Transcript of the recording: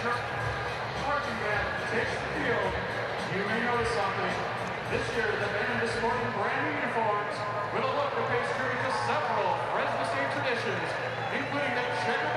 marching band takes the field, you may notice something. This year, the band is sporting brand new uniforms with a look that pays tribute to several Fresno State traditions, including the checkerboard